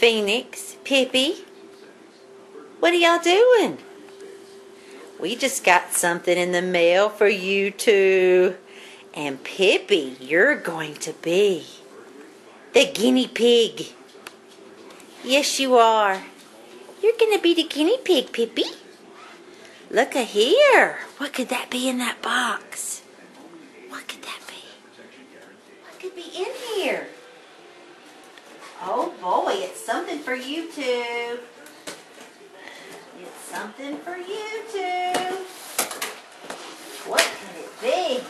Phoenix, Pippi. What are y'all doing? We just got something in the mail for you two. And Pippi, you're going to be the guinea pig. Yes, you are. You're going to be the guinea pig, Pippi. Look a here. What could that be in that box? What could that be? What could be in here? Oh boy, it's something for you two. It's something for you two. What could it be?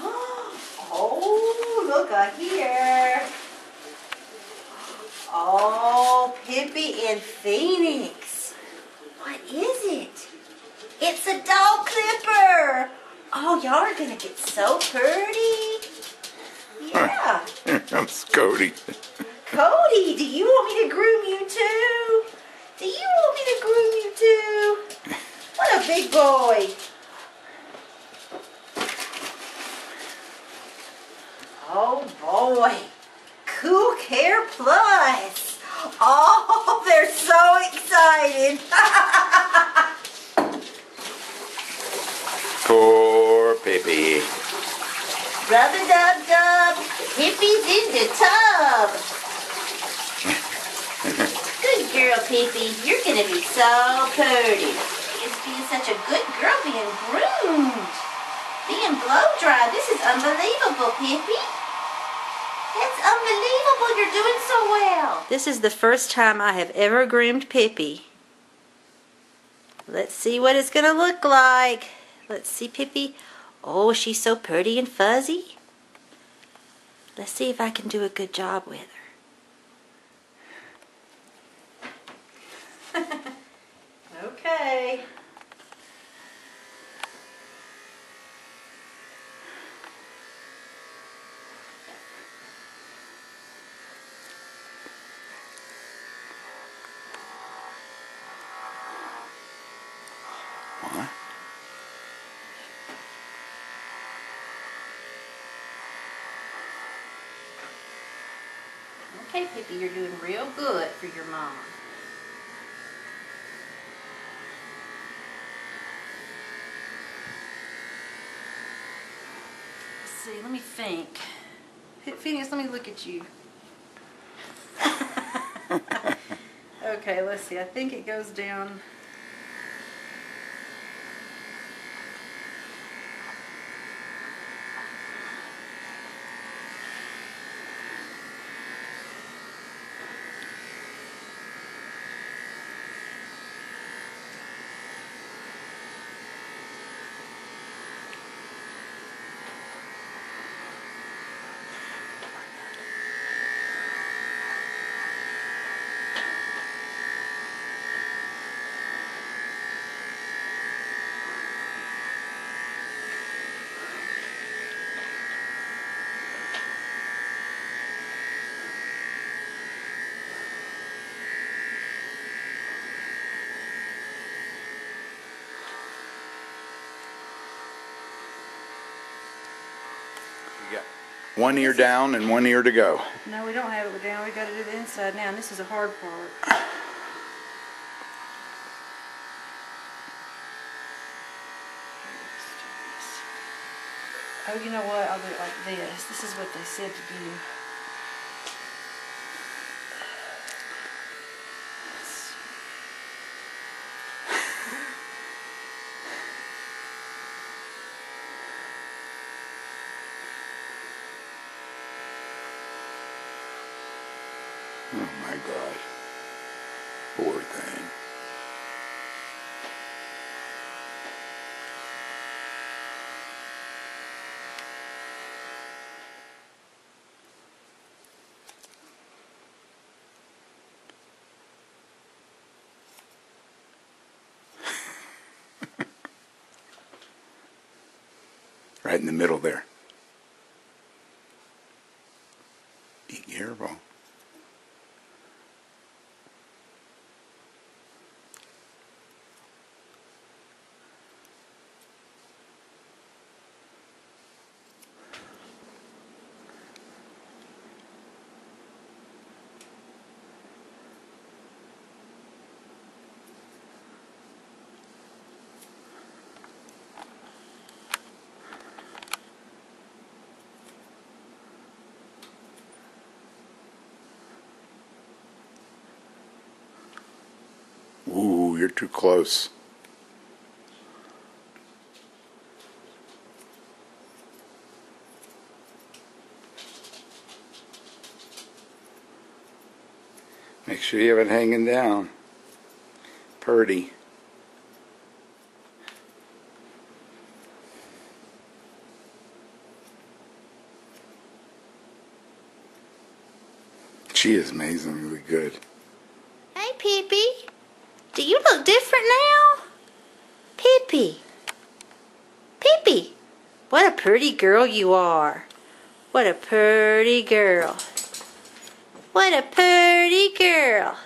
Oh, look a here. Oh, Pippi and Phoenix. What is it? It's a doll clipper. Oh, y'all are gonna get so pretty. Yeah. That's Cody. Cody, do you want me to groom you too? Do you want me to groom you too? What a big boy. Oh boy. Cool Care Plus. Oh, they're so excited. Poor Pippi. Rub a dub dub. Pippi's in the tub. Good girl, Pippi. You're gonna be so pretty. It's being such a good girl being groomed. Being blow dried. This is unbelievable, Pippi. That's unbelievable. You're doing so well. This is the first time I have ever groomed Pippi. Let's see what it's gonna look like. Let's see, Pippi. Oh, she's so pretty and fuzzy. Let's see if I can do a good job with her. okay. What? Okay, Pippi, you're doing real good for your mom. Let's see, let me think. Phineas, let me look at you. okay, let's see. I think it goes down. One ear down and one ear to go. No, we don't have it down. We got to do the inside now, and this is a hard part. Oh, you know what? I'll do it like this. This is what they said to do. Oh my God. Poor thing. right in the middle there. Be careful. You're too close. Make sure you have it hanging down. Purdy. She is amazingly good. Hey, Pippi. Do you look different now? Pippi. Pippi. What a pretty girl you are. What a pretty girl. What a pretty girl.